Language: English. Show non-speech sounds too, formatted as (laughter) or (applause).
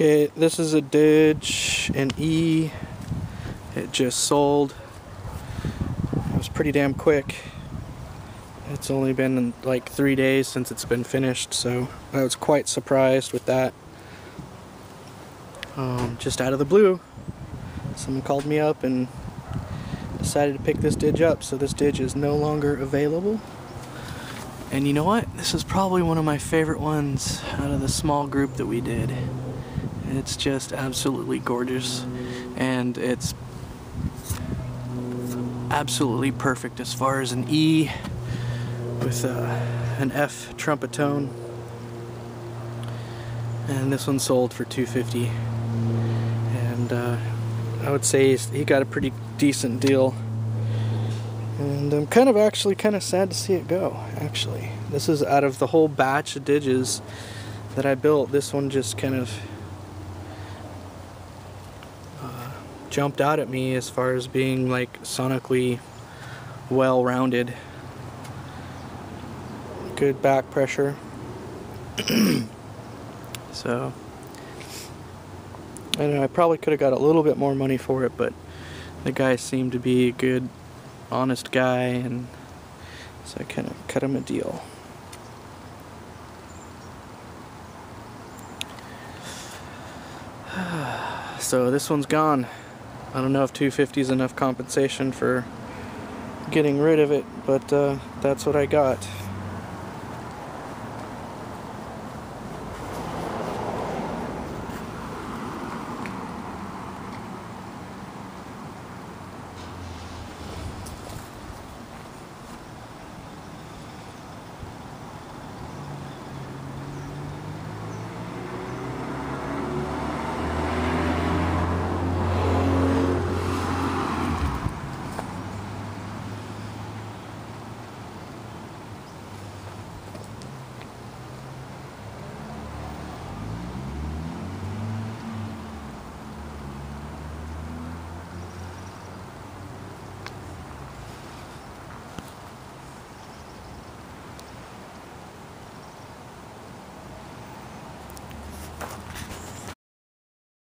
Okay, this is a Dig, an E. It just sold. It was pretty damn quick. It's only been like three days since it's been finished, so I was quite surprised with that. Um, just out of the blue, someone called me up and decided to pick this Dig up, so this Dig is no longer available. And you know what? This is probably one of my favorite ones out of the small group that we did. It's just absolutely gorgeous and it's absolutely perfect as far as an E with uh, an F trumpet tone and this one sold for 250 and uh, I would say he got a pretty decent deal. And I'm kind of actually kind of sad to see it go actually. This is out of the whole batch of Diges that I built this one just kind of jumped out at me as far as being like sonically well-rounded. Good back pressure. (clears throat) so, I know I probably could have got a little bit more money for it, but the guy seemed to be a good, honest guy, and so I kind of cut him a deal. (sighs) so this one's gone. I don't know if 250 is enough compensation for getting rid of it, but uh, that's what I got.